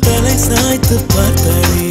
தலை சாய்த்து பார்த்தாளே